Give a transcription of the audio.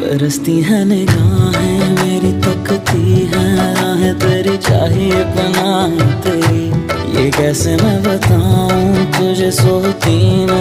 परस्ती है निगाहें, मेरी तकती है राहें तेरी चाहिए पनाह तेरी। ये कैसे मैं बताऊँ, तुझे सोती नहीं।